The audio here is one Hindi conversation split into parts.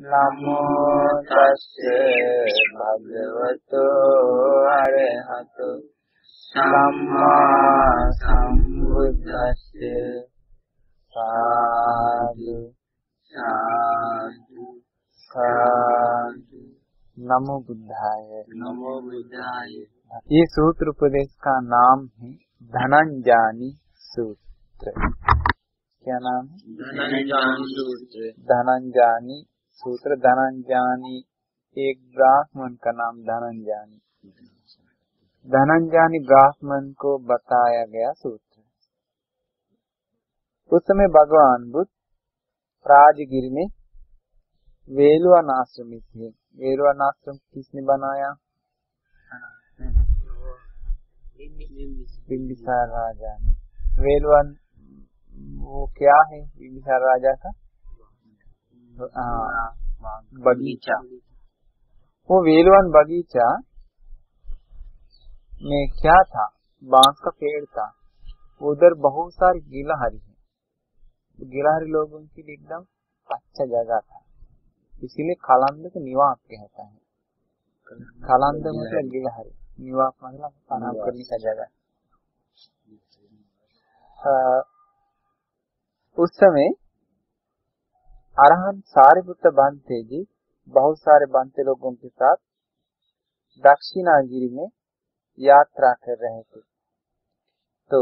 नमो तस्य भगवतो अरहतो। सम्मा सम्बुद्धस्य साधु साधु साधु। नमो बुद्धाय। नमो बुद्धाय। ये सूत्र उपदेश का नाम है धनंजानी सूत्र। क्या नाम है? धनंजान सूत्र। धनंजानी सूत्र धनंजानी एक ब्राह्मण का नाम धनंजानी धनंजानी ब्राह्मण को बताया गया सूत्र। उस समय भगवान बुद्ध राजगिर में वेलुवन आश्रमी थे। वेलुवन आश्रम किसने बनाया? बिंबिसार राजा ने। वेलुवन वो क्या है? बिंबिसार राजा का? बगीचा वो वेलवन बगीचा में क्या था बाँस का पेड़ था उधर बहुत सारी गिलहरी है गिलहरी लोगों के लिए एकदम अच्छा जगह था इसीलिए खालांद को निवास कहता है खालांद मतलब गिलहरी निवास मतलब आराम करने का जगह उस समय अरहन सारे पुत्र बांधते जी, बहुत सारे बांधते लोगों के साथ। दक्षिणागिरी में यात्रा कर रहे थे। तो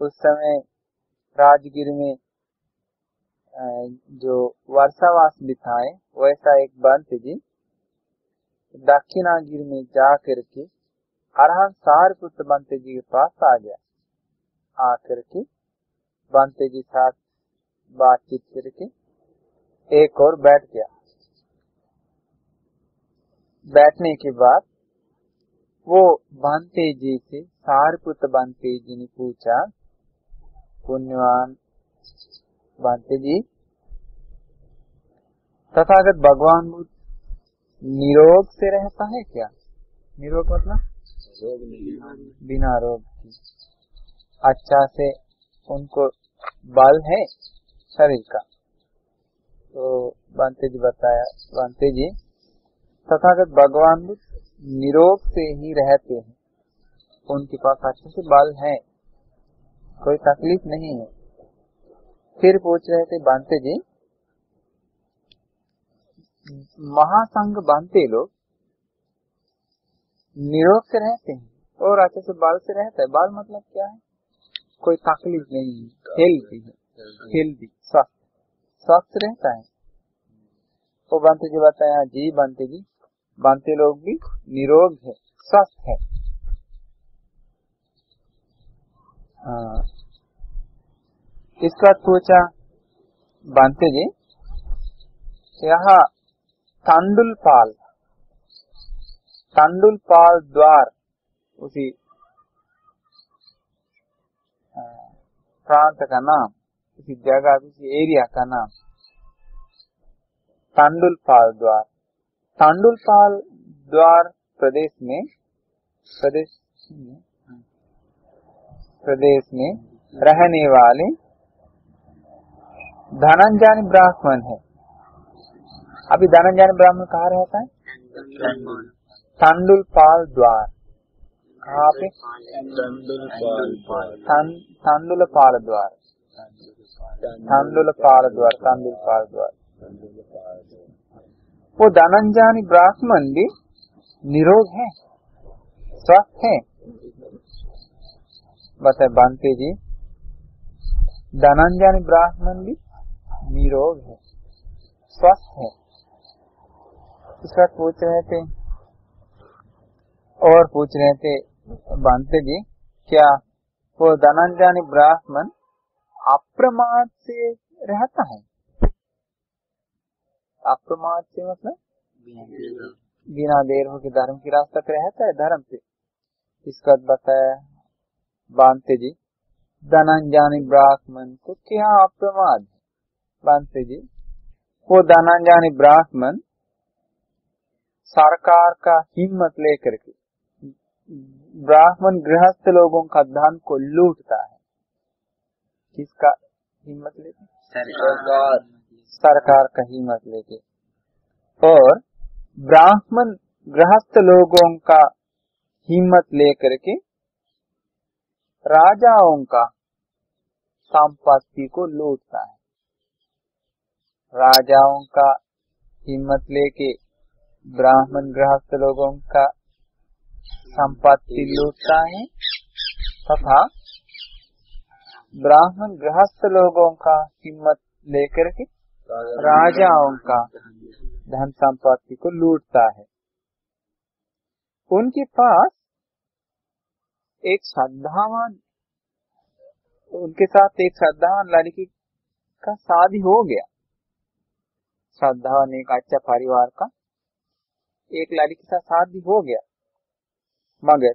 उस समय राजगिर में जो वर्षावास बिताए वैसा एक बंत जी। दक्षिणागिरी में जा करके अरहन सार पुत्र बंते जी के पास आ गया। आकर के बंते जी साथ बातचीत करके एक और बैठ गया। बैठने के बाद वो बांते जी से सारपुत्र बांते जी ने पूछा पुण्यवान बांते जी तथागत भगवान बुद्ध निरोग से रहता है क्या? निरोग मतलब? बिना रोग की। अच्छा से उनको बल है शरीर का। तो बांते जी बताया बांते जी तथागत भगवान निरोग से ही रहते हैं। उनके पास अच्छे से बाल है कोई तकलीफ़ नहीं है। फिर पूछ रहे थे बांते जी महासंघ बांते लोग निरोग से रहते हैं और अच्छे से बाल से रहता है। बाल मतलब क्या है? कोई तकलीफ़ नहीं है हेल्थी है हेल्थी स्वस्थ स्वस्थ रहता है वो बनते जी बताया जी बनते जी। बनते लोग भी निरोग है, स्वस्थ है। इसका पूछा बनते जी, यहाँ तंडुल पाल तंडुल पाल द्वार, उसी प्रांत का नाम। किसी जगह किसी एरिया का नाम तांडुलपाल द्वार तांडुलपाल द्वार प्रदेश में प्रदेश प्रदेश में रहने वाले धनंजन ब्राह्मण है अभी धनंजन ब्राह्मण कहाँ रहता है तांडुलपाल द्वार कहाँ पे तांडुल पाल द्वार वो धनंजानी ब्राह्मण भी निरोग है स्वस्थ है बताए बांते जी धनंजानी ब्राह्मण भी निरोग है स्वस्थ है इसका पूछ रहे थे और पूछ रहे थे बांते जी क्या वो धनंजय ब्राह्मण अप्रमाद से रहता है। अप्रमाद से मतलब? बिना देर हो के। धर्म की रास्ता पे रहता है धर्म से। इसका बताया बांते जी धनंजय ब्राह्मण को क्या अप्रमाद बांते जी वो धनंजय ब्राह्मण सरकार का हिम्मत लेकर के ब्राह्मण गृहस्थ लोगों का धन को लूटता है। किसका हिम्मत लेके सरकार। सरकार का हिम्मत लेके। और ब्राह्मण गृहस्थ लोगों का हिम्मत लेकर के राजाओं का संपत्ति को लूटता है। राजाओं का हिम्मत लेके ब्राह्मण गृहस्थ लोगों का संपत्ति लूटता है तथा ब्राह्मण गृहस्थ लोगों का हिम्मत लेकर के राजाओं का धन संपत्ति को लूटता है उनके पास एक श्रद्धावान उनके साथ एक श्रद्धावान लड़की का शादी हो गया श्रद्धावान एक अच्छा परिवार का एक लड़की के साथ शादी हो गया मगर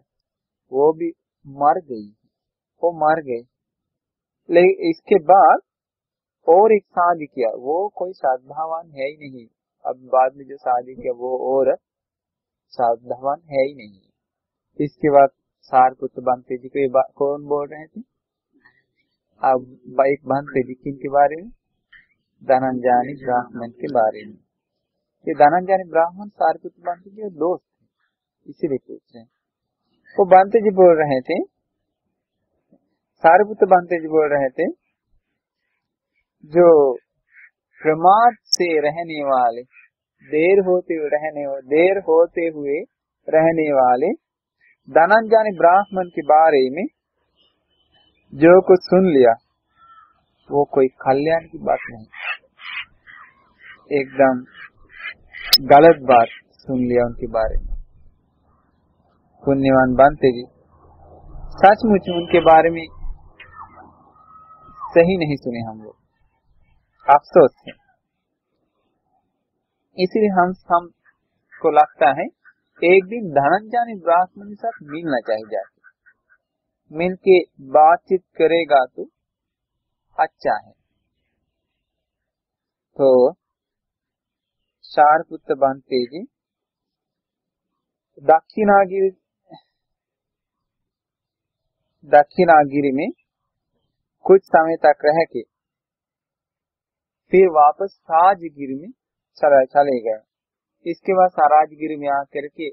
वो भी मर गई वो मर गए लेकिन इसके बाद और एक शादी किया। वो कोई श्रद्धावान है ही नहीं। अब बाद में जो शादी किया, वो और श्रद्धावान है ही नहीं। इसके बाद सारपुत्र बनते जी को कौन बोल रहे थे? अब एक बनते जी किन के बारे में? धनंजानी ब्राह्मण के बारे में। ये धनंजानी ब्राह्मण सारपुत्र बनते जी दोस्त। इसीलिए पूछ रहे हैं। वो बनते जी बोल रहे थे सारपुत्र बनते जी बोल रहे थे, जो प्रमाद से रहने वाले, देर होते हुए रहने देर होते हुए रहने वाले धनंजन ब्राह्मण के बारे में जो कुछ सुन लिया, वो कोई कल्याण की बात नहीं। एकदम गलत बात सुन लिया उनके बारे में। पुण्यवान बनते जी, सचमुच उनके बारे में सही नहीं सुने हम लोग। अफसोस है इसलिए हम हमको लगता है, एक दिन धनंजय ब्राह्मण के साथ मिलना चाहिए जाके। मिल के बातचीत करेगा तो अच्छा है। तो चार पुत्र बनते जी दक्षिणागिरी दक्षिणागिरी में कुछ समय तक रह के फिर वापस राजगिर में चला चले गए। इसके बाद राजगिर में आकर के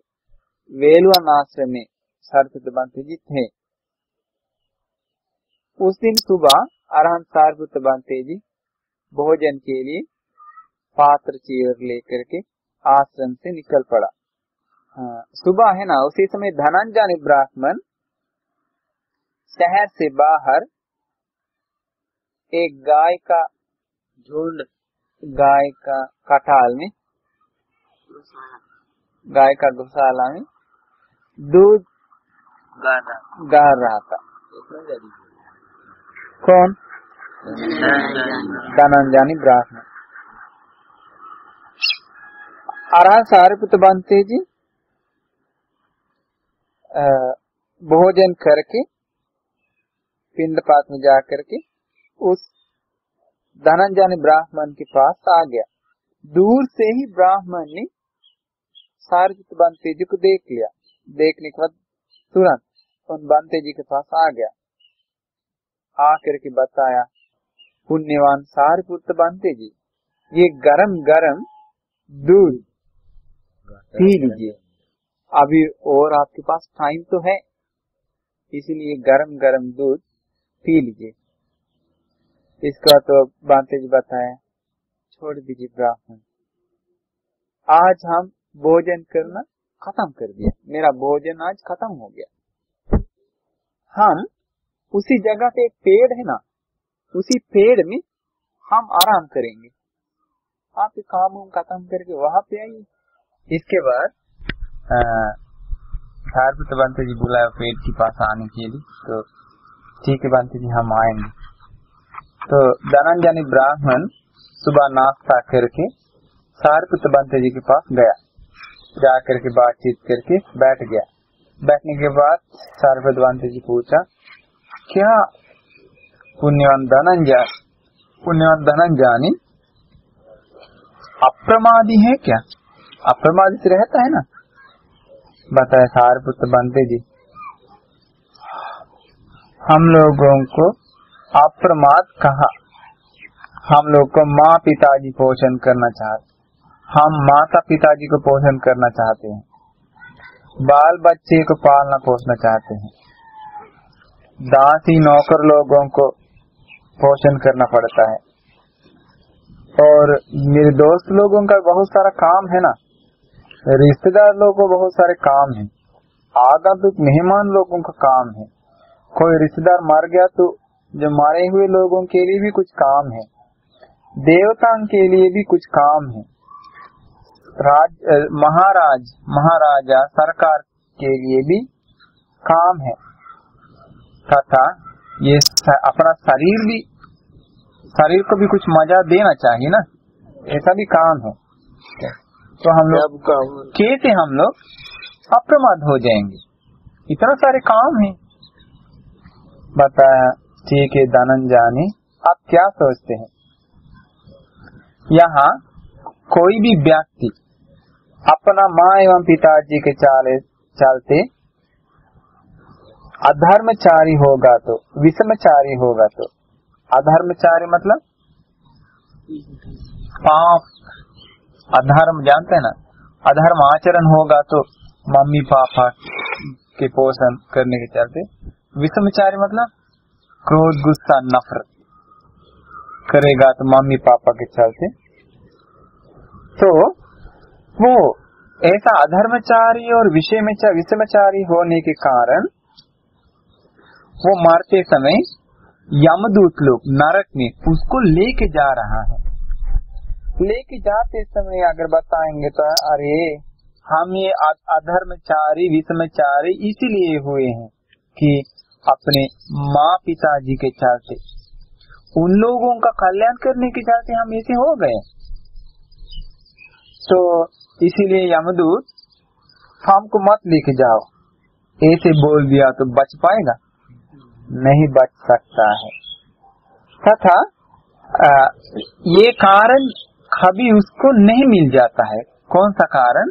वेलवन आश्रम में सरपुत्र बंते जी थे उस दिन सुबह अरहंत सारपुत्र बंते जी भोजन के लिए पात्र चेयर लेकर के आश्रम से निकल पड़ा। हाँ, सुबह है ना उसी समय धनंजय ब्राह्मण शहर से बाहर एक गाय का झुंड, गाय का कटाल में, गाय का गौशाला में दूध गार रहा था कौन? धनंजानी ब्राह्मण आराम सारे पुत्र बनते जी भोजन करके, पिंड पात में जा करके उस धनंजय ब्राह्मण के पास आ गया। दूर से ही ब्राह्मण ने सारजित बनते जी को देख लिया। देखने के बाद तुरंत उन बनते जी के पास आ गया। आकर के बताया, पुण्यवान सारपुत्र बनते जी ये गरम गरम दूध पी लीजिए। अभी और आपके पास टाइम तो है, इसलिए गरम गरम दूध पी लीजिए। इसका तो बांते जी बताया छोड़ दीजिए ब्राह्मण। आज हम भोजन करना खत्म कर दिया। मेरा भोजन आज खत्म हो गया। हम उसी जगह पे एक पेड़ है ना, उसी पेड़ में हम आराम करेंगे। आप काम खत्म करके वहाँ पे आइए। इसके बाद जी बुलाया पेड़ के पास आने के लिए। तो ठीक है बनते जी हम आएँगे। तो धनंजनी ब्राह्मण सुबह नाश्ता करके सारपुत्र बंते जी के पास गया। जाकर के बातचीत करके बैठ गया। बैठने के बाद सारपुत्र बंते जी पूछा, क्या पुण्यवान धनंजय, पुण्यवान धनंजानी अप्रमादी है क्या? अप्रमादी से रहता है ना? बताया सारपुत्र बनते जी हम लोगों को अप्रमाद कहा, हम लोग को माँ पिताजी पोषण करना चाहते हम माता पिताजी को पोषण करना चाहते हैं। बाल बच्चे को पालना पोषना चाहते हैं। दासी नौकर लोगों को पोषण करना पड़ता है। और मेरे दोस्त लोगों का बहुत सारा काम है ना। रिश्तेदार लोगों को बहुत सारे काम है। आगंतुक मेहमान लोगों का काम है। कोई रिश्तेदार मर गया तो जो मारे हुए लोगों के लिए भी कुछ काम है। देवताओं के लिए भी कुछ काम है। राज महाराज महाराजा सरकार के लिए भी काम है। तथा ये अपना शरीर भी शरीर को भी कुछ मज़ा देना चाहिए ना। ऐसा भी काम है। तो हम लोग कैसे हम लोग अप्रमाद हो जाएँगे। इतना सारे काम है। बताया ठीक है धनंजानी आप क्या सोचते हैं? यहाँ कोई भी व्यक्ति अपना माँ एवं पिताजी के चाले, चलते अधर्मचारी होगा तो विषमचारी होगा तो अधर्मचारी मतलब? पाप। अधर्म, जानते हैं ना? अधर्म आचरण होगा तो मम्मी पापा के पोषण करने के चलते, विषमचारी मतलब? क्रोध, गुस्सा, नफरत करेगा तो मम्मी पापा के चलते। तो वो ऐसा अधर्मचारी और विषय में विषमचारी होने के कारण वो मारते समय यमदूत लोग नरक में उसको लेके जा रहा है। लेके जाते समय अगर बताएँगे तो अरे, हम ये अधर्मचारी, विषमचारी इसीलिए हुए हैं कि अपने माँ पिताजी के चलते उन लोगों का कल्याण करने के चलते हम ऐसे हो गए। तो इसीलिए यमदूत हमको मत लेके जाओ। ऐसे बोल दिया तो बच पाएगा? नहीं बच सकता है। तथा ये कारण कभी उसको नहीं मिल जाता है। कौन सा कारण?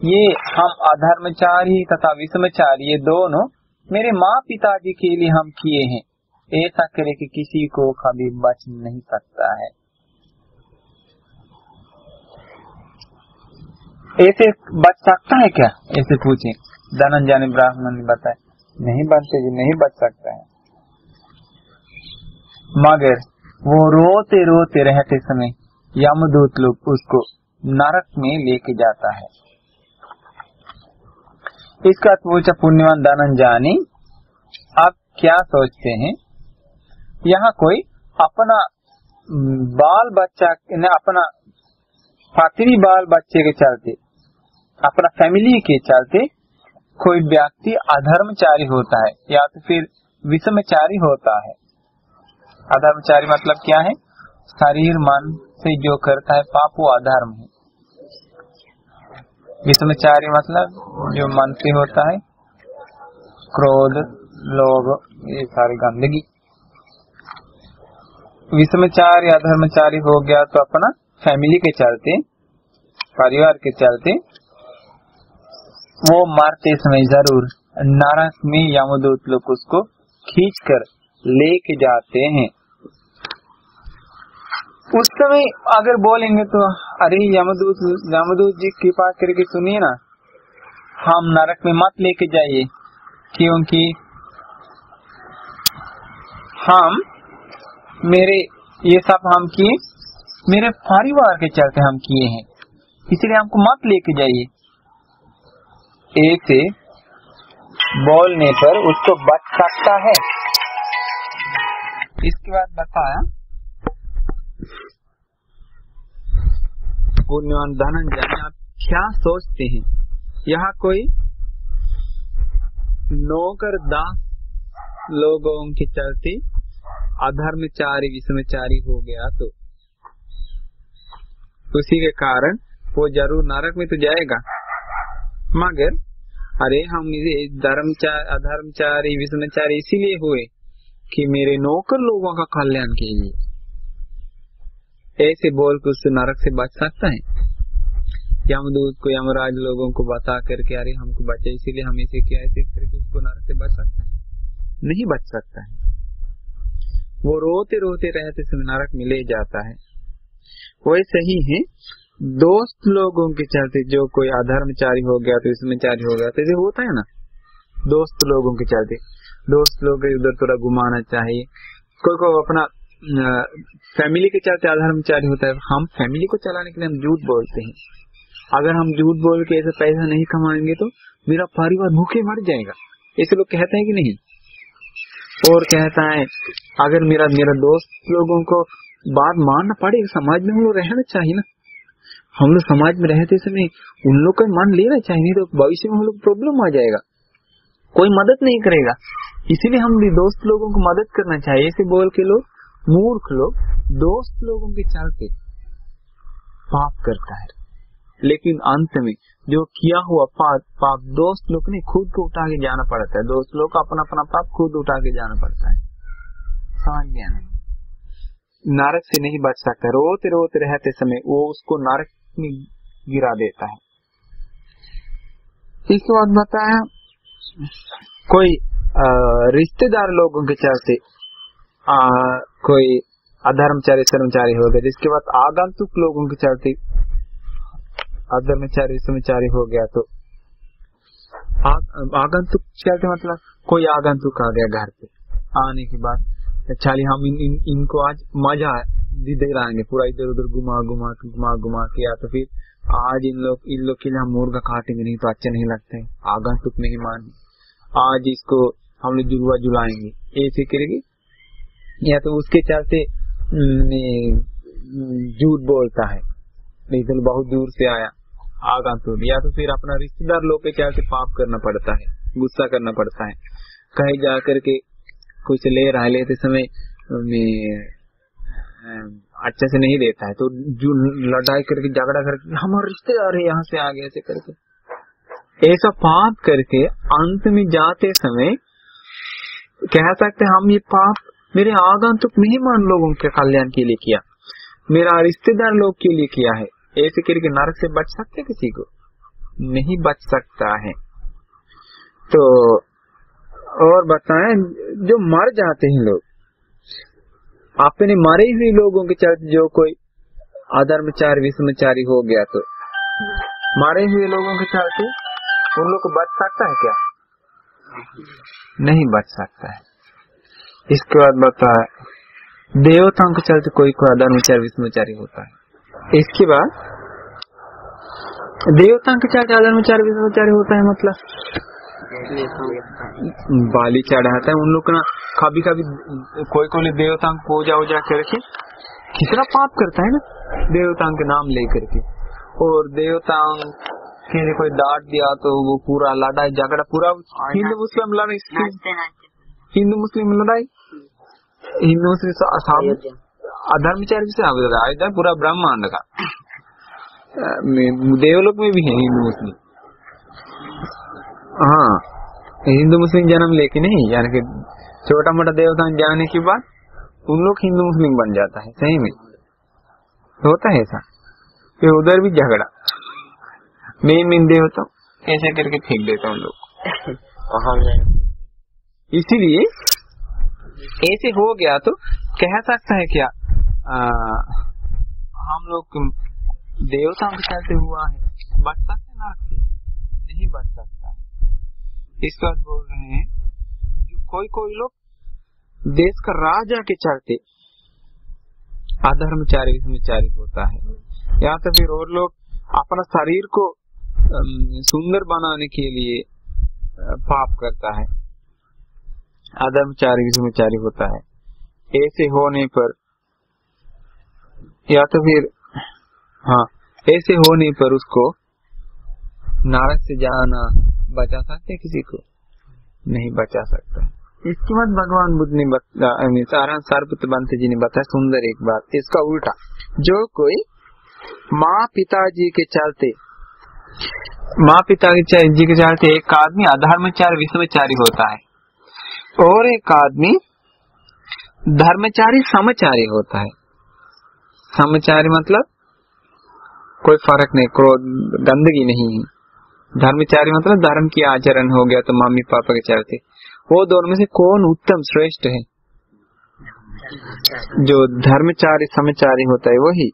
ये हम अधर्मचारी तथा विषमचारी, ये दोनों मेरे माँ पिताजी के लिए हम किए हैं। ऐसा करे कि किसी को कभी बच नहीं सकता है। ऐसे बच सकता है क्या? ऐसे पूछे। धनंजय ने ब्राह्मण ने बताया, नहीं बनते जी, नहीं बच सकता है। मगर वो रोते रोते रहते समय यमदूत लोग उसको नरक में लेके जाता है। इसका पूछा पुण्यवान दानन जानी आप क्या सोचते हैं? यहाँ कोई अपना बाल बच्चा अपना पात्री बाल बच्चे के चलते, अपना फैमिली के चलते कोई व्यक्ति अधर्मचारी होता है, या तो फिर विषमचारी होता है। अधर्मचारी मतलब क्या है? शरीर, मन से जो करता है, पाप वो अधर्म है। विषमचारी मतलब जो मन से होता है, क्रोध, लोभ, ये सारी गंदगी। विषमचारी अधर्मचारी हो गया तो अपना फैमिली के चलते, परिवार के चलते, वो मारते समय ज़रूर नरक में यमदूत लोग उसको खींच कर लेके जाते हैं। उस समय अगर बोलेंगे तो अरे, यमदूत यमदूत जी कृपा करके सुनिए ना। हम नरक में मत लेके जाइए, क्योंकि हम, मेरे, ये सब हम किए, मेरे परिवार के चलते हम किए हैं। इसलिए हमको मत लेके जाइए। ऐसे बोलने पर उसको बच सकता है। इसके बाद बताया पुण्यवान धनंजय आप क्या सोचते हैं? यहाँ कोई नौकर दास लोगों के चलते अधर्मचारी, विषमचारी हो गया तो। उसी के कारण वो ज़रूर नरक में तो जाएगा। मगर, अरे हम इसे धर्मचार, अधर्मचारी, विषमचारी इसीलिए हुए कि मेरे नौकर लोगों का कल्याण के लिए। ऐसे बोल के उससे नरक से बच सकता है? यमदूत को यमराज लोगों को बता करके, अरे हमको बचे, इसीलिए हम इसे किया ऐसे करके उसको नरक से बच सकता है? नहीं बच सकता है। वो रोते रोते रहते समय नरक में ले जाता है। वैसे ही है। दोस्त लोगों के चलते जो कोई अधर्मचारी हो गया तो इसमें इसमेंचारी हो गया तो ये होता है ना? दोस्त लोगों के चलते। दोस्त लोग उधर थोड़ा घुमाना चाहिए। कोई को अपना फैमिली के चलते अधर्मचारी होता है, हम फैमिली को चलाने के लिए हम झूठ बोलते हैं। अगर हम झूठ बोल के ऐसे पैसा नहीं कमाएँगे तो मेरा परिवार भूखे मर जाएगा। ऐसे लोग कहते हैं कि नहीं? और कहता है, अगर मेरा मेरा दोस्त लोगों को बात मानना पड़ेगा समाज में हम लोग रहना चाहिए ना। हम लोग समाज में रहते समय उन लोग का मान लेना चाहिए, नहीं तो भविष्य में हम लोग प्रॉब्लम आ जाएगा। कोई मदद नहीं करेगा। इसीलिए हम भी दोस्त लोगों को मदद करना चाहिए। ऐसे बोल के लोग मूर्ख लोग, दोस्त लोगों के चलते पाप करता है। लेकिन अंत में जो किया हुआ पाप पाप दोस्त लोग ने खुद को उठा के जाना पड़ता है। दोस्त लोग का अपना अपना पाप खुद उठा के जाना पड़ता है। समझ गया नहीं नरक से नहीं बच सकता। रोते रोते रहते समय वो उसको नरक में गिरा देता है। इसके बाद बताया, कोई रिश्तेदार लोगों के चलते आ, कोई अधर्मचारी कर्मचारी हो गया। जिसके बाद आगंतुक लोगों के चलते अधर्मचारी समचारी हो गया तो आगंतुक चलते मतलब कोई आगंतुक आ गया घर पे। आने के बाद चलिए हम इन, इन, इनको आज मज़ा दे रहेंगे पूरा इधर उधर घुमा घुमा के घुमा घुमा के या तो फिर आज इन लोग इन लोग के लिए हम मुर्गा काटेंगे नहीं तो अच्छे नहीं लगते आगंतुक मेहमान आज इसको हम लोग जुलवा जुलाएँगे। ऐसे करेगी या तो उसके चलते झूठ बोलता है। तो बहुत दूर से आया आगंतुक या तो फिर अपना रिश्तेदार लोग के चलते पाप करना पड़ता है, गुस्सा करना पड़ता है। कहीं जा करके कुछ ले रहा लेते समय अच्छे से नहीं देता है। तो जो लड़ाई करके, झगड़ा करके, हमारे रिश्तेदार है, यहाँ से आगे ऐसे करके। ऐसा पाप करके अंत में जाते समय, कह सकते हम ये पाप मेरे आगंतुक मेहमान लोगों के कल्याण के लिए किया। मेरा रिश्तेदार लोग के लिए किया है। ऐसे करके नरक से बच सकते किसी को? नहीं बच सकता है। तो और बताएँ, जो मर जाते हैं लोग अपने मरे हुए लोगों के चलते जो कोई अधर्मचारी, विषमचारी हो गया तो मरे हुए लोगों के चलते उन लोग को बच सकता है क्या? नहीं बच सकता है। इसके बाद बताए देवताओं के चलते कोई कोई अधर्मचारी विषमचारी होता है। इसके बाद, देवताओं के चलते अधर्मचारी विषमचारी होता है मतलब? बाली चढ़ाता है, उन लोग ना कभी कभी कोई कोई देवताओं को पूजा वूजा करके कितना पाप करता है ना, देवताओं के नाम लेकर के। और देवताओं कोई डांट दिया तो वो पूरा लड़ाई झगड़ा पूरा हिंदू मुस्लिम लड़ाई हिंदू मुस्लिम लड़ाई हिंदू मुस्लिम अधर्मचारी से अयोध्या। पूरा ब्रह्मांड का। देवलोक में भी है हिंदू मुस्लिम हाँ। हिंदू मुस्लिम जन्म लेके नहीं? यानी कि छोटा मोटा देवता जाने के बाद उन लोग हिंदू मुस्लिम बन जाता है। सही में? होता है ऐसा। फिर उधर भी झगड़ा। मैं मीन देवता ऐसे करके फेंक देता हूँ लोग इसीलिए ऐसे हो गया तो कह सकता है क्या? आ, हम लोग देवताओं के चलते हुआ है। बच सकते नरक से नहीं बच सकता इस बात बोल रहे हैं जो कोई कोई लोग देश का राजा के चलते अधर्मचारी विषमचारी होता है। या तो फिर और लोग अपना शरीर को सुंदर बनाने के लिए पाप करता है। अधर्मचारी विषमचारी होता है। ऐसे होने पर या तो फिर हाँ ऐसे होने पर उसको नारक से जाना बचा सकते किसी को? नहीं बचा सकता। इसके बाद भगवान बुद्ध ने बताया सारपुत्र बंत जी ने बताया, सुंदर एक बात, इसका उल्टा। जो कोई माँ पिताजी के चलते, माँ पिता जी के चलते एक आदमी अधर्मचारी विषमचारी होता है। और एक आदमी धर्मचारी समचारी होता है। समचारी मतलब कोई फ़र्क नहीं क्रोध गंदगी नहीं है। धर्मचारी मतलब धर्म की आचरण हो गया तो मम्मी पापा के चलते। वो दोनों में से कौन उत्तम श्रेष्ठ है? जो धर्मचारी समचारी होता है वही।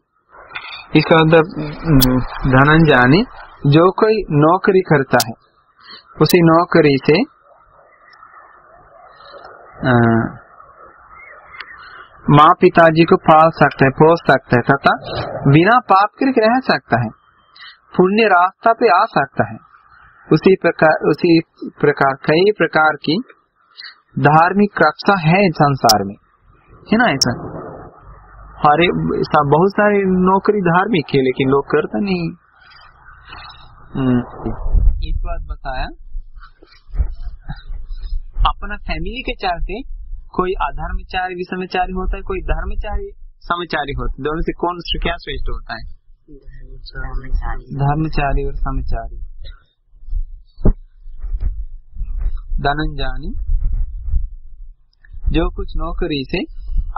इसका मतलब हम्म, धनंजानी जो कोई नौकरी करता है उसी नौकरी से माँ पिताजी को पाल सकता है पोस सकता है तथा बिना पाप करके रह सकता है। पुण्य रास्ता पे आ सकता है। उसी प्रकार उसी प्रकार कई प्रकार की धार्मिक कक्षा है संसार में। है ना ऐसा? हरे बहुत सारी नौकरी धार्मिक है लेकिन लोग करते नहीं। हम्म, इस बात बताया। अपना फैमिली के चलते कोई अधर्मचारी विषमचारी होता है कोई धर्मचारी समचारी होता है। दोनों से कौन क्या श्रेष्ठ होता है? धर्मचारी। और समचारी। धनंजानी जो कुछ नौकरी से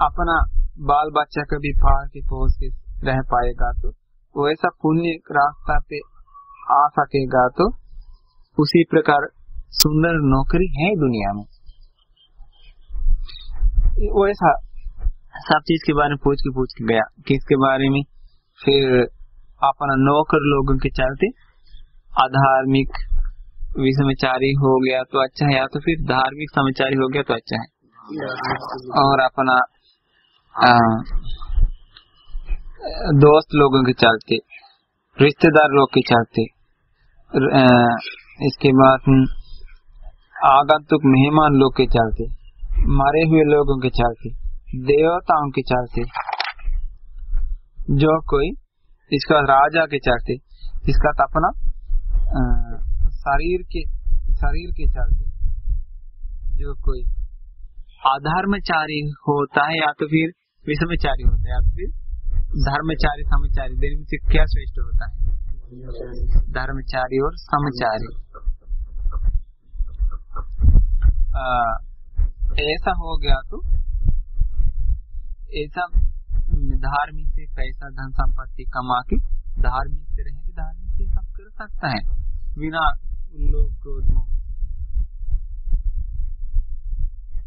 अपना बाल बच्चा कभी पाल के पोस के रह पाएगा तो वो ऐसा पुण्य रास्ता पे आ सकेगा तो उसी प्रकार सुंदर नौकरी है दुनिया में। वो ऐसा सब चीज़ के बारे में पूछ के पूछ के गया। किसके बारे में? फिर अपना नौकर लोगों के चलते अधार्मिक विषमचारी हो गया तो अच्छा है, या तो फिर धार्मिक समाचारी हो गया तो अच्छा है। और अपना दोस्त लोगों के चलते, रिश्तेदार लोग के चलते इसके बाद आगंतुक मेहमान लोग के चलते मरे हुए लोगों के चलते देवताओं के चलते जो कोई इसका राजा के चलते इसका तो अपना शरीर के शरीर के चलते जो कोई अधर्मचारी होता है या तो फिर विषमचारी होता है या तो फिर धर्मचारी समचारी दोनों से क्या श्रेष्ठ होता है धर्मचारी और समचारी ऐसा हो गया तो ऐसा धार्मिक से पैसा, धन संपत्ति कमा के धार्मिक से रहे तो धार्मिक से सब कर सकता है, बिना लोग क्रोध मोह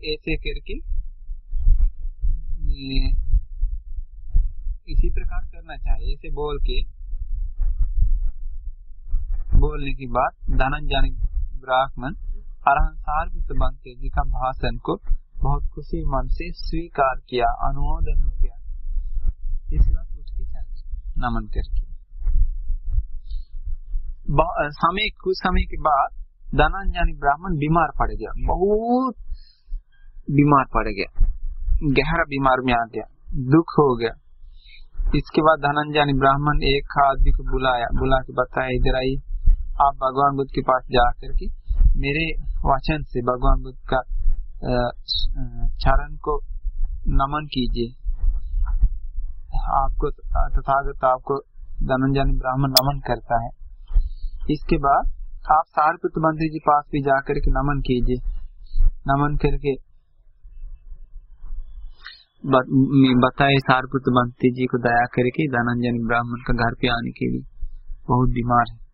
ऐसे करके इसी प्रकार करना चाहिए। ऐसे बोल के बोलने की बात धनंजन ब्राह्मण अरहन सार्वत बनते जी का भाषण को बहुत खुशी मन से स्वीकार किया, अनुमोदन हो गया। इसके बाद उठ के चल नमन करके। समय, कुछ समय के बाद धनंजनी ब्राह्मण बीमार पड़ गया, बहुत बीमार पड़ गया, गहरा बीमार में आ गया, दुख हो गया। इसके बाद धनंजनी ब्राह्मण एक आदमी को बुलाया, बुला के बताया, इधर आई आप भगवान बुद्ध के पास जा करके मेरे वचन से, भगवान बुद्ध का चरण को नमन कीजिए। आपको तथागत आपको धनंजन ब्राह्मण नमन करता है। इसके बाद आप सारपुत्र मंत्री जी पास भी जाकर के नमन कीजिए। नमन करके बताए सारपुत्र मंत्री जी को दया करके धनंजन ब्राह्मण का घर पे आने के लिए। बहुत बीमार है।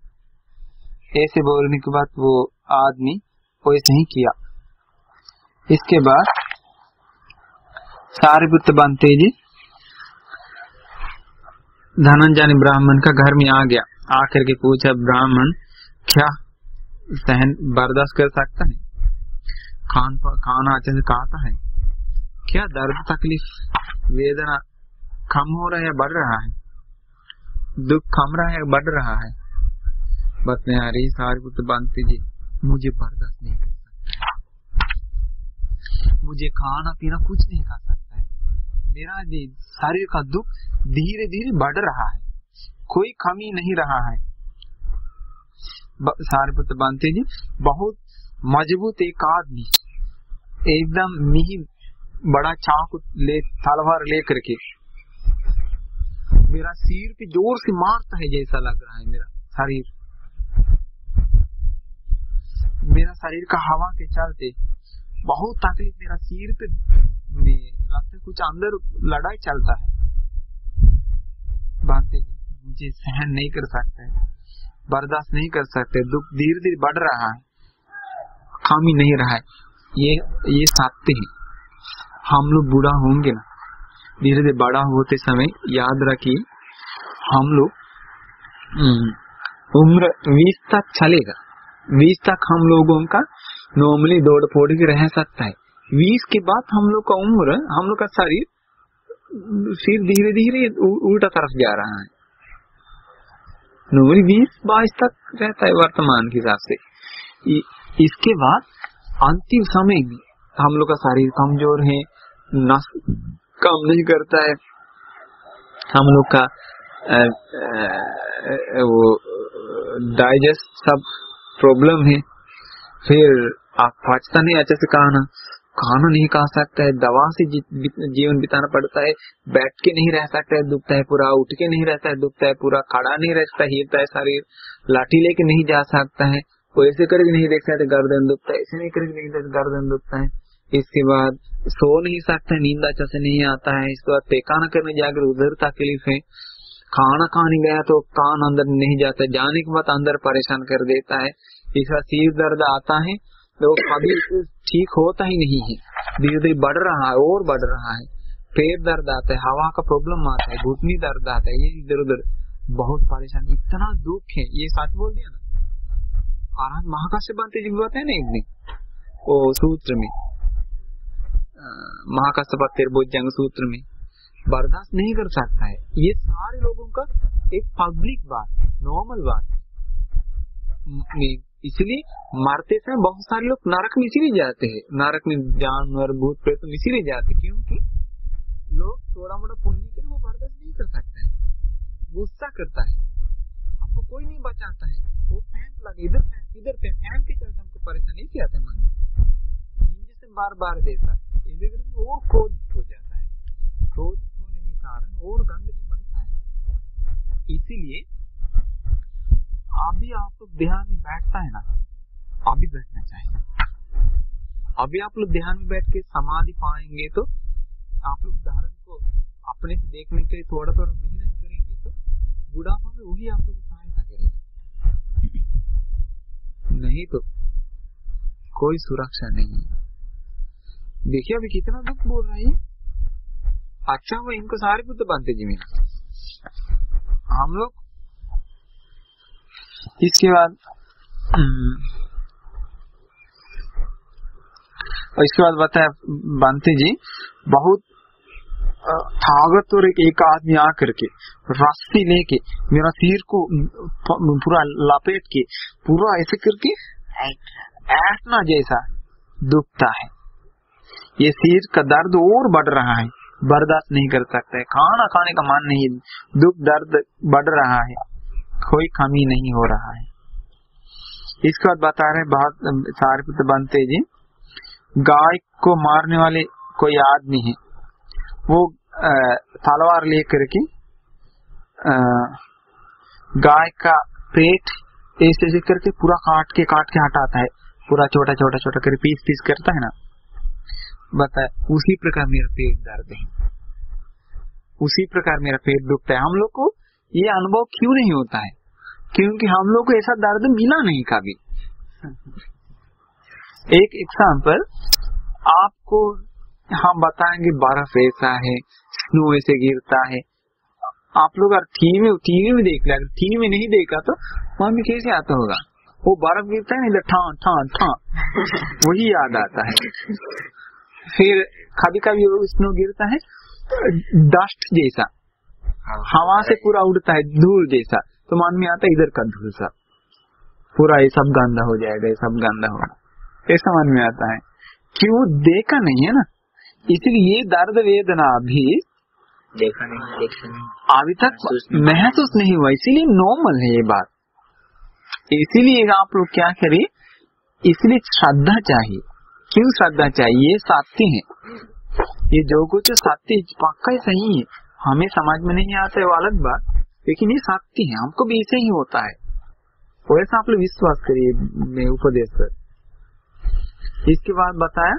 ऐसे बोलने के बाद वो आदमी वैसे ही किया। इसके बाद सारपुत्र बनते जी धनंजन ब्राह्मण का घर में आ गया। आकर के पूछा, ब्राह्मण, क्या सहन बर्दाश्त कर सकता है? खान खाना अच्छे से खाता है। क्या दर्द, तकलीफ़, वेदना कम हो रहा है बढ़ रहा है? दुख कम रहा है बढ़ रहा है? बतने अरे सारपुत्र बनते जी। मुझे बर्दाश्त नहीं कर सकता। मुझे खाना पीना कुछ नहीं खा सकता है। मेरा शरीर का दुख धीरे धीरे बढ़ रहा है। कोई कमी नहीं रहा है। ब- सारपुत्र बनते जी, बहुत मज़बूत एक आदमी। एकदम मिही, बड़ा चाकू ले, तलवार लेकर के। मेरा सिर पे ज़ोर से मारता है जैसा लग रहा है मेरा शरीर। मेरा शरीर का हवा के चलते बहुत तकलीफ़ मेरा सिर पे में लगता कुछ अंदर लड़ाई चलता है। जी मुझे सहन नहीं कर सकते बर्दाश्त नहीं कर सकते दुख धीरे धीरे बढ़ रहा है खामी नहीं रहा है। ये ये सत्य है। हम लोग बूढ़ा होंगे ना धीरे धीरे बड़ा होते समय याद रखिए हम लोग हम्म, उम्र बीस तक चलेगा। बीस तक हम लोगों का नॉर्मली दौड़ फोड़ के रह सकता है। बीस के बाद हम लोग का उम्र हम लोग का शरीर फिर धीरे धीरे उल्टा तरफ़ जा रहा है। नॉर्मली बीस बाईस तक रहता है वर्तमान के हिसाब से। इसके बाद अंतिम समय में हम लोग का शरीर कमज़ोर है नस काम नहीं करता है। हम लोग का अ, अ, वो डाइजेस्ट सब प्रॉब्लम है। फिर आप पचता नहीं अच्छे से खाना खाना नहीं खा सकता है दवा से जीवन बिताना पड़ता है, बैठ के नहीं रह सकता है दुखता है पूरा, उठ के नहीं रहता है दुखता है पूरा, खड़ा नहीं रहता हिलता है शरीर लाठी लेके नहीं जा सकता है वो ऐसे करके नहीं देख सकते, गर्दन दुखता है, ऐसे नहीं करके नहीं देखते गर्दन दुखता है। इसके बाद सो नहीं सकता, नींद अच्छा से नहीं आता है, इसके बाद पैखाना करने जाकर उधर तकलीफ़ है। खाना खाने गया तो कान अंदर नहीं जाता, जाने के बाद अंदर परेशान कर देता है। इसका सिर दर्द आता है तो कभी ठीक होता ही नहीं है। धीरे धीरे बढ़ रहा है, और बढ़ रहा है। पेट दर्द आता है, हवा का प्रॉब्लम आता है, घुटनी दर्द आता है, ये इधर उधर। बहुत परेशान, इतना दुख है, ये सच बोल दिया ना? हम महाकाश से बनते जी बताए ना दिन वो सूत्र में। महाकाश तिरबुजंग सूत्र में। बर्दाश्त नहीं कर सकता है। ये सारे लोगों का एक पब्लिक बात नॉर्मल बात इसलिए मरते समय बहुत सारे लोग नरक में इसीलिए जाते हैं। नरक में जानवर, भूत, प्रेत इसीलिए जाते क्योंकि लोग थोड़ा मोटा पुण्य के वो बर्दाश्त नहीं कर सकता है। गुस्सा करता है। हमको कोई नहीं बचाता है। वो फैंक लगे, इधर फैंक इधर फैंक फैंक के चलते हमको परेशानी नहीं आता है मन में इंजेक्शन बार बार देता है। इधर और क्रोधित हो जाता है। क्रोधित होने के कारण और गंदगी बढ़ता है। इसीलिए अभी आप लोग ध्यान में बैठता है ना अभी बैठना चाहिए। अभी आप लोग ध्यान में बैठ के समाधि पाएँगे तो आप लोग धारण को अपने से देखने के लिए थोड़ा थोड़ा मेहनत करेंगे तो बुढ़ापा में वही आप लोग सहायता करेगा। नहीं तो कोई सुरक्षा नहीं है। देखिए अभी कितना दुख बोल रहा है। अच्छा वो इनको सारे पुत्र बनते जी में हम लोग? इसके बाद हम्म, और इसके बाद बताया बांते जी बहुत ताकत और एक, एक आदमी आकर के रस्सी लेके मेरा सिर को पूरा लपेट के पूरा ऐसे करके ऐसा जैसा दुखता है। ये सिर का दर्द और बढ़ रहा है। बर्दाश्त नहीं कर सकते। खाना खाने का मन नहीं, दुख दर्द बढ़ रहा है। कोई कमी नहीं हो रहा है। इसके बाद बता रहे बहुत सारे बनते जी। गाय को मारने वाले कोई आदमी है। वो तलवार लेकर के गाय का पेट ऐसे ऐसे करके पूरा काट के काट के हटाता है। पूरा छोटा छोटा छोटा कर पीस पीस करता है ना। बताए उसी प्रकार मेरा पेट दर्द है। उसी प्रकार मेरा पेट दुखता है। हम लोग को ये अनुभव क्यों नहीं होता है? क्योंकि हम लोग को ऐसा दर्द मिला नहीं कभी। एक एग्ज़ाम्पल आपको, हम बताएँगे, बर्फ़ ऐसा है स्नो ऐसे गिरता है। आप लोग अगर टीवी में टीवी में देख लिया टीवी में नहीं देखा तो मन में कैसे आता होगा? वो बर्फ़ गिरता है ना, इधर ठा ठा ठा, वही याद आता है। फिर कभी कभी स्नो गिरता है डस्ट जैसा। हवा से पूरा उड़ता है धूल जैसा। तो मन में आता है इधर का धूल सा। पूरा ये सब गंदा हो जाएगा ये सब गंदा होगा ऐसा मन में आता है। क्यों? देखा नहीं है ना? इसलिए ये दर्द वेदना भी देखा नहीं देखा नहीं। अभी तक महसूस नहीं। महसूस नहीं हुआ। इसीलिए नॉर्मल है ये बात। इसीलिए आप लोग क्या करें? इसलिए श्रद्धा चाहिए। क्यों श्रद्धा चाहिए? ये सत्य है। ये जो कुछ सत्य पक्का सही है। हमें समझ में नहीं आता है अलग बात, लेकिन ये सत्य है। हमको भी ऐसे ही होता है। वैसा आप लोग विश्वास करिए उपदेश पर इसके बाद बताया,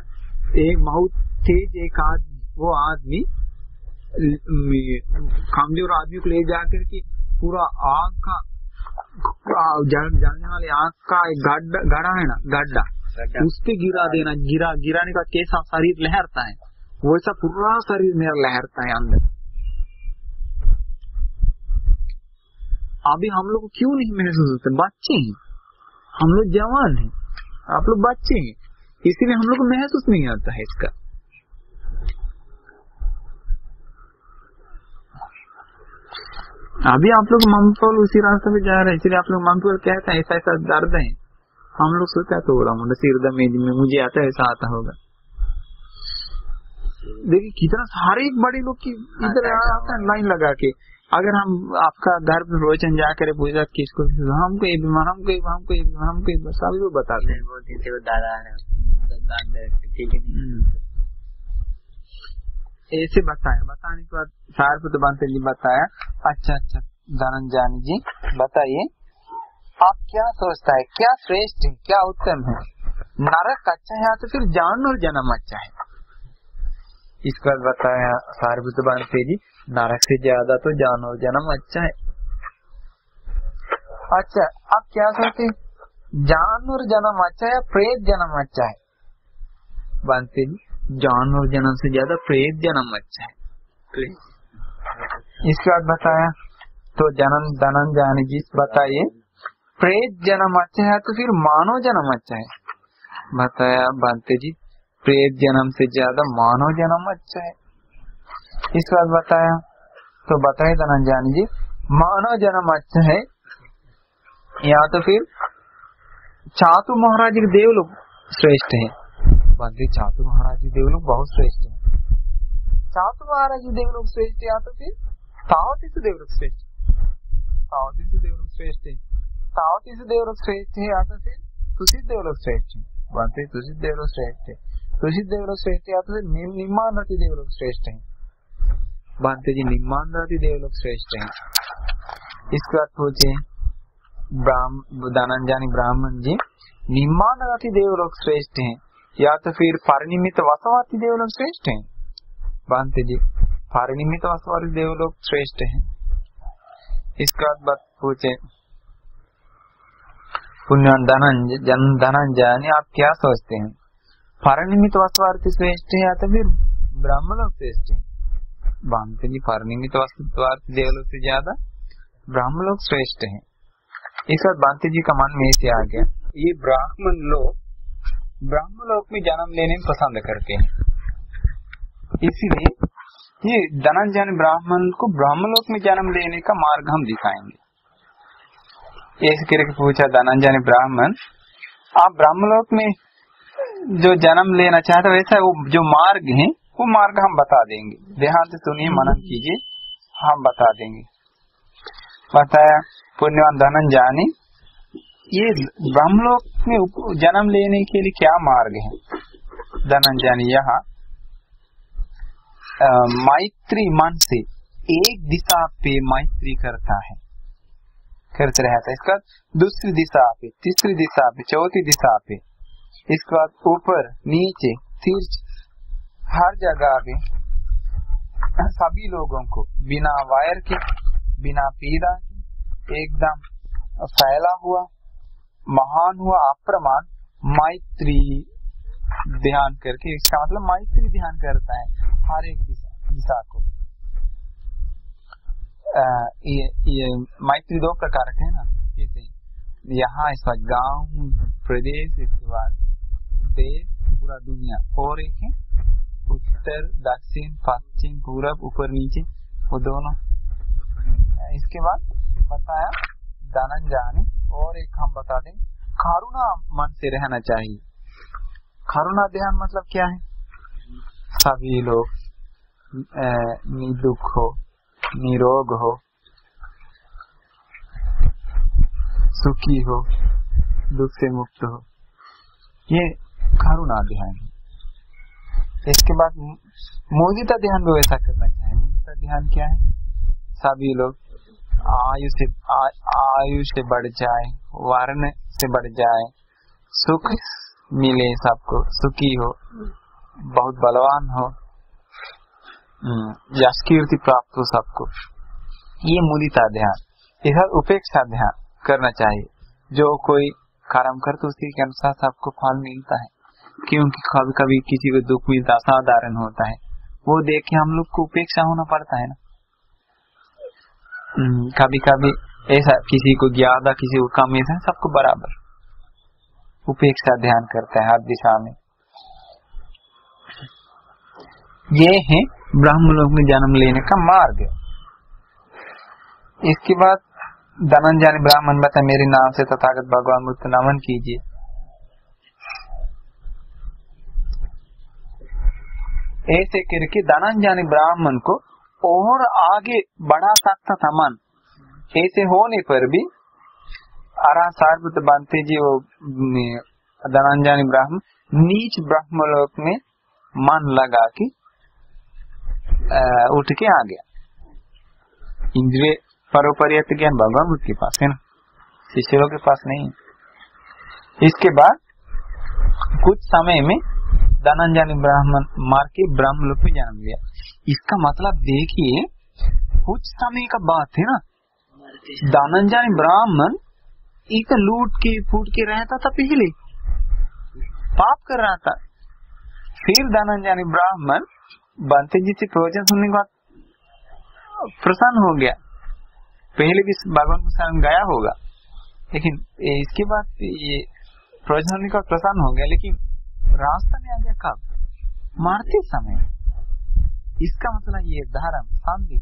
एक बहुत तेज एक आदमी, वो आदमी कमज़ोर आदमी को ले जाकर के पूरा आग का जलने वाले आग का एक गड्ढा गड़ा है ना गड्ढा। उस पे गिरा देना गिरा गिराने का कैसा शरीर लहरता है? वैसा पूरा शरीर मेरा लहरता है अंदर। अभी हम लोग क्यों नहीं महसूस होता? बच्चे हैं। हम लोग जवान हैं। आप लोग बच्चे हैं। इसीलिए हम लोग को महसूस नहीं आता है इसका। अभी आप लोग ममफल उसी रास्ते पे जा रहे हैं। इसलिए आप लोग ममफल कहते हैं ऐसा ऐसा दर्द है। हम लोग सोचा तो हो रहा मुंडा सिर दर्द में मुझे आता है ऐसा आता होगा। देखिए कितना सारे बड़े लोग की इधर आता है लाइन लगा के। अगर हम आपका घर पे रोचन जाकर पूछा किसको हमको ये बीमार हमको ये- हमको ये बीमार हमको ये सभी हैं है दादा ठीक है हम्म। ऐसे बताया बताने के बाद सार बनते जी बताया। अच्छा अच्छा धनंजानी जी बताइए। आप क्या सोचता है? क्या श्रेष्ठ है? क्या उत्तम है? नरक अच्छा है तो फिर जान और जन्म अच्छा है? इसके बाद बताया सारभूत जी नरक से ज़्यादा तो जान और जन्म अच्छा है। अच्छा आप क्या सोचते हैं? जान और जन्म अच्छा है प्रेत जन्म अच्छा है? बनते जी जान और जन्म से ज़्यादा प्रेत जन्म अच्छा है। इसके बाद बताया तो जन्म धनन जानी जी बताइए। प्रेत जन्म अच्छा है तो फिर मानव जन्म अच्छा है। बताया बनते जी प्रेत जन्म से ज़्यादा मानव जन्म अच्छा है। इस बात बताया तो बताए धनंजानी जी, मानव जन्म अच्छा है। या तो फिर चातु महाराज के देव लोग श्रेष्ठ है। बंदे, चातु महाराज जी देव लोग बहुत श्रेष्ठ है। चातु महाराज जी देव लोग श्रेष्ठ या तो फिर तावती से देव लोग श्रेष्ठ। तावती से देव लोग श्रेष्ठ है। तावती से देवलोग श्रेष्ठ है या तो फिर तुषित देव श्रेष्ठ है बनते तुषित देव श्रेष्ठ है तुषित देव श्रेष्ठ या तो फिर नि- निम्नानति श्रेष्ठ है बनते जी निम्नानति देव लोग श्रेष्ठ है इसके बाद पूछे ब्राह्म दानंजानी ब्राह्मण जी निम्नानति देव लोग श्रेष्ठ हैं या तो फिर परिनिमित वसवाती देव लोग श्रेष्ठ हैं बांधते जी परिनिमित वसवाती देव लोग श्रेष्ठ हैं इसके बाद बात पूछे पुण्य जन धनंजय आप क्या सोचते हैं? परिनिमित वसवार्थी श्रेष्ठ है या तो फिर ब्राह्मण लोग श्रेष्ठ है? बांधते जी परिनिमित वसवार्थी देव लोग से ज़्यादा ब्राह्मण लोग श्रेष्ठ है। इस बात बांते जी का मन में से आ गया। ये ब्राह्मण लोग ब्राह्मण लोक में जन्म लेने में पसंद करते हैं। इसीलिए ये धनंजन ब्राह्मण को ब्राह्मण लोक में जन्म लेने का मार्ग हम दिखाएँगे। ऐसे करके पूछा धनंजन ब्राह्मण आप ब्राह्मण लोक में जो जन्म लेना चाहते वैसा वो जो मार्ग है वो मार्ग हम बता देंगे ध्यान से सुनिए मनन कीजिए हम बता देंगे बताया पुण्यवान धनंजानी ये ब्रह्मलोक में जन्म लेने के लिए क्या मार्ग है धनंजन यहाँ मैत्री मन से एक दिशा पे मैत्री करता है करते रहता है। इसका दूसरी दिशा पे, तीसरी दिशा पे, चौथी दिशा पे। इसके बाद ऊपर, नीचे तिरछ हर जगह पे सभी लोगों को बिना वायर के, बिना पीड़ा के एकदम फैला हुआ, महान हुआ, अप्रमाण मैत्री ध्यान करके, इसका मतलब मैत्री ध्यान करता है हर एक दिशा दिशा को। ये ये मैत्री दो प्रकार के है ना जैसे यहाँ इस बार गाँव, प्रदेश, इसके बाद देश, पूरा दुनिया। और एक है, उत्तर, दक्षिण, पश्चिम, पूरब, ऊपर, नीचे, वो दोनों। इसके बाद बताया धनंजानी और एक हम बता दें करुणा मन से रहना चाहिए। करुणा ध्यान मतलब क्या है? सभी लोग निदुख हो। निरोग हो, सुखी हो, दुख से मुक्त हो। ये करुणा ध्यान है। इसके बाद मोदिता ध्यान भी वैसा करना चाहिए मोदिता ध्यान क्या है? सभी लोग आयु से आयु से बढ़ जाए, वर्ण से बढ़ जाए, सुख मिले सबको, सुखी हो, बहुत बलवान हो। यश कीर्ति प्राप्त हो सबको। ये मुदिता ध्यान। इधर उपेक्षा ध्यान करना चाहिए। जो कोई कर्म करते उसी के अनुसार सबको फल मिलता है। क्योंकि कभी कभी किसी को दुख मिलता असाधारण होता है। वो देख के हम लोग को उपेक्षा होना पड़ता है ना। हम्म, कभी कभी ऐसा किसी को ज़्यादा किसी को कम ऐसा सबको बराबर। उपेक्षा ध्यान करता है हर दिशा में। ये है ब्रह्म लोक में जन्म लेने का मार्ग इसके बाद धनंजय ब्राह्मण बता मेरे नाम से तथागत भगवान बुद्ध नमन कीजिए। ऐसे करके धनंजय ब्राह्मण को और आगे बढ़ा सकता था मन। ऐसे होने पर भी अरा सार्वत बनते जी वो धनंजय ब्राह्मण, नीच ब्रह्मलोक में मन लगा के उठ के आ गया। इंद्रिय परोपर्यत ज्ञान, भगवान बुद्ध के पास है ना? शिष्यों के पास नहीं इसके बाद कुछ समय में धनंजय ब्राह्मण मार के ब्रह्म लोक में जन्म लिया। इसका मतलब देखिए, कुछ समय का बात है ना? धनंजय ब्राह्मण एक लूट के फूट के रहता था पहले पाप कर रहा था। फिर धनंजय ब्राह्मण बनते जी से प्रवचन सुनने के बाद प्रसन्न हो गया। पहले भी भगवान मुसाम गया होगा, लेकिन इसके बाद ये प्रवचन सुनने के बाद प्रसन्न हो गया, लेकिन रास्ता में आ गया कब? मारते समय। इसका मतलब ये धर्म शांति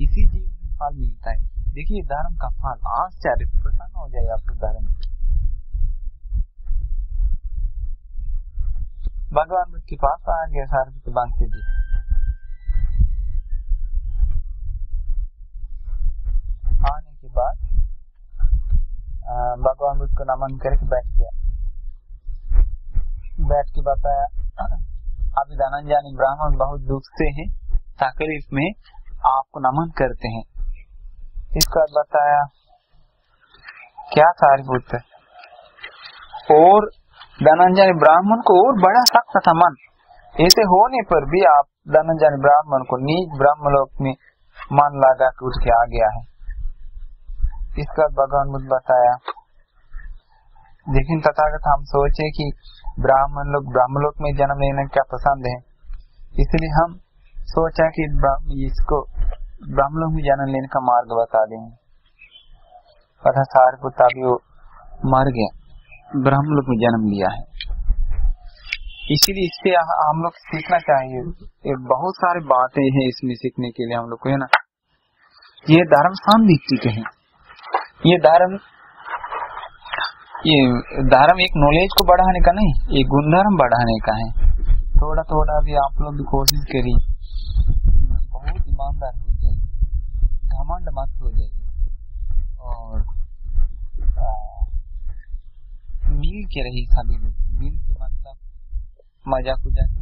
इसी जीवन में फल मिलता है। देखिए, धर्म का फल आश्चर्य, प्रसन्न हो जाएगा आपको धर्म। भगवान बुद्ध के पास आ गया सारस्वती बांधते जी। आने के बाद भगवान बुद्ध को नमन करके बैठ गया। बैठ के बताया अभी धनंजय ब्राह्मण बहुत दुख से हैं तकलीफ़ में आपको नमन करते हैं। इसके बाद बताया, क्या सारी पुत्र और धनंजय ब्राह्मण को और बड़ा सख्त था मन। ऐसे होने पर भी आप धनंजय ब्राह्मण को नीच ब्रह्मलोक में मन लगा के उठ आ गया है इसका भगवान बुद्ध बताया, लेकिन तथागत हम सोचे कि ब्राह्मण लोग ब्रह्मलोक में जन्म लेना क्या पसंद है? इसलिए हम सोचा कि इसको ब्रह्मलोक में जन्म लेने का मार्ग बता देंगे। पता सार पुता भी वो मर गया। ब्रह्मलोक में जन्म लिया है। इसीलिए इससे हम लोग सीखना चाहिए। ये बहुत सारी बातें हैं इसमें सीखने के लिए हम लोग को, है ना? ये धर्म सामने के हैं। ये धर्म ये धर्म एक नॉलेज को बढ़ाने का नहीं ये गुणधर्म बढ़ाने का है। थोड़ा थोड़ा भी आप लोग भी कोशिश करिए। बहुत ईमानदार हो जाइए। घमंड मत हो जाइए। और मिल के रही सभी लोग मिल के मतलब मज़ाक उजाक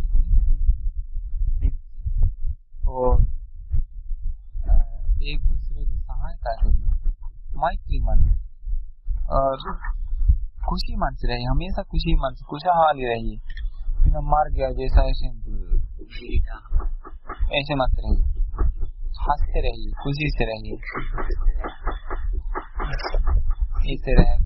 और एक दूसरे सहायता मैत्री मन। और खुशी मन से रहिए हमेशा खुशी मन से, खुशहाल ही रहिए मर गया जैसा ऐसे ऐसे मत रहिए। हँसते रहिए, खुशी से रहिए। इसे रहे